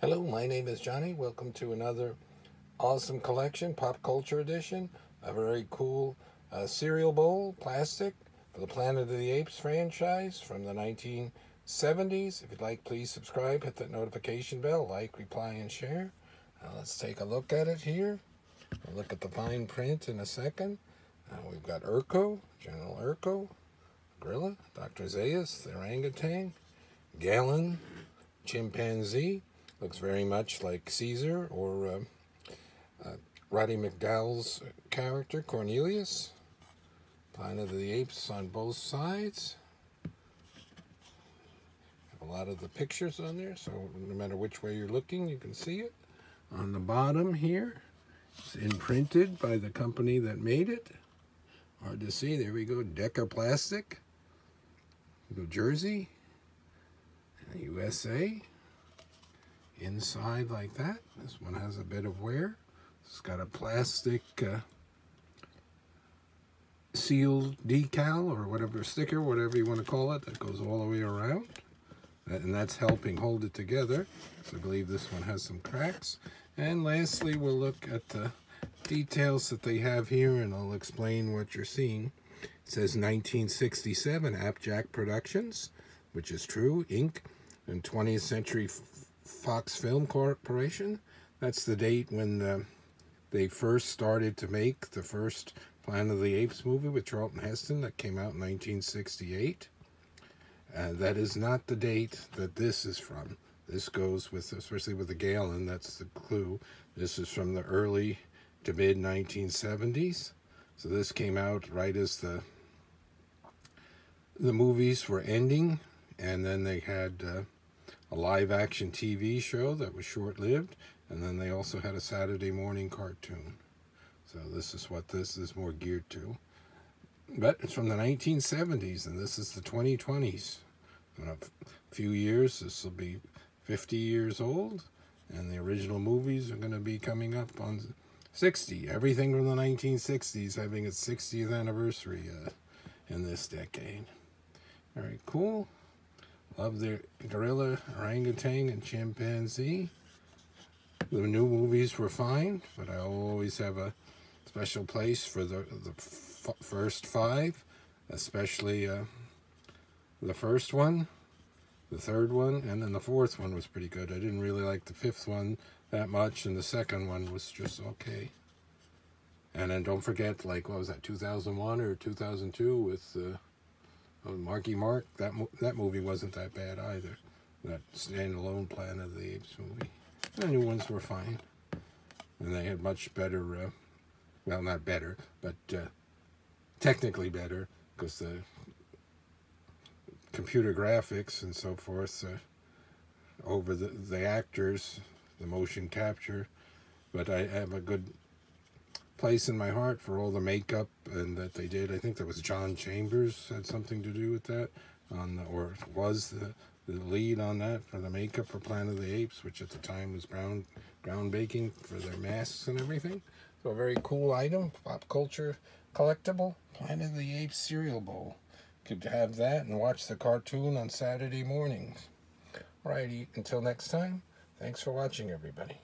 Hello, my name is Johnny. Welcome to another awesome collection, Pop Culture Edition. A very cool uh, cereal bowl, plastic, for the Planet of the Apes franchise from the 1970s. If you'd like, please subscribe, hit that notification bell, like, reply, and share. Uh, let's take a look at it here. We'll look at the fine print in a second. Uh, we've got Urko, General Urko, Gorilla, Dr. Zaius, the orangutan, Galen, chimpanzee, looks very much like Caesar or uh, uh, Roddy McDowall's character, Cornelius. Planet of the Apes on both sides. Have a lot of the pictures on there, so no matter which way you're looking, you can see it. On the bottom here, it's imprinted by the company that made it. Hard to see. There we go. Deka Plastic. New Jersey. USA. Inside like that. This one has a bit of wear. It's got a plastic uh, seal decal or whatever sticker, whatever you want to call it, that goes all the way around. And that's helping hold it together. So I believe this one has some cracks. And lastly, we'll look at the details that they have here and I'll explain what you're seeing. It says 1967 Apjac Productions, which is true, Inc. and 20th Century Fox Film Corporation. That's the date when uh, they first started to make the first Planet of the Apes movie with Charlton Heston that came out in 1968. Uh, that is not the date that this is from. This goes with, especially with the Galen, that's the clue. This is from the early to mid 1970s. So this came out right as the the movies were ending, and then they had uh, a live action TV show that was short lived, and then they also had a Saturday morning cartoon. So this is what this is more geared to. But it's from the 1970s, and this is the 2020s. In a few years, this will be 50 years old, and the original movies are going to be coming up on 60. Everything from the 1960s having its 60th anniversary uh, in this decade. Very cool. Love the gorilla, orangutan, and chimpanzee. The new movies were fine, but I always have a special place for the, the first five, especially uh, the first one the third one, and then the fourth one was pretty good. I didn't really like the fifth one that much, and the second one was just okay. And then don't forget, like, what was that, 2001 or 2002 with uh, Marky Mark? That, that movie wasn't that bad either. That standalone Planet of the Apes movie. The new ones were fine. And they had much better, uh, well, not better, but uh, technically better, because the computer graphics and so forth uh, over the, the actors, the motion capture, but I have a good place in my heart for all the makeup and that they did. I think that was John Chambers had something to do with that, on the, or was the, the lead on that for the makeup for Planet of the Apes, which at the time was ground ground baking for their masks and everything. So a very cool item, pop culture collectible, Planet of the Apes cereal bowl could have that and watch the cartoon on Saturday mornings. Alrighty, until next time, thanks for watching everybody.